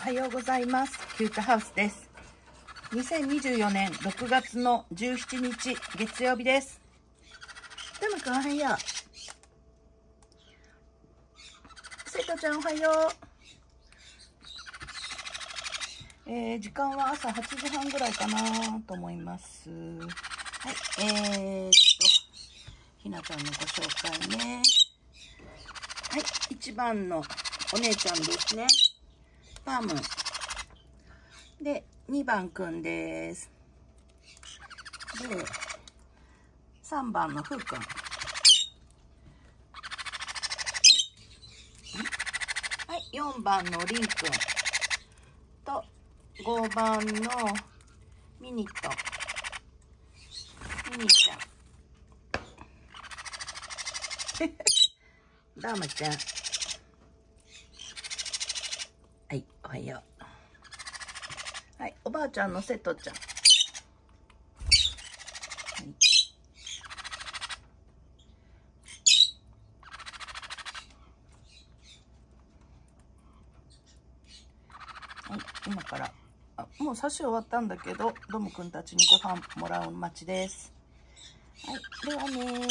おはようございます。キュートハウスです。2024年6月の17日月曜日です。トムくんおはよう。生徒ちゃんおはよう。えー、時間は朝8時半ぐらいかなと思います。はい、えー、っと、ひなちゃんのご紹介ね。はい、1番のお姉ちゃんですね。パム。で、2番くんです。で、3番のふうくん。はい、4番のりんくん。と、5番のミニット。ミニちゃん。ダーマちゃん。はい、おはよう。はい、おばあちゃんのセトちゃん。はい、今からあもう差し終わったんだけどドムくんたちにご飯もらう待ちですはいではね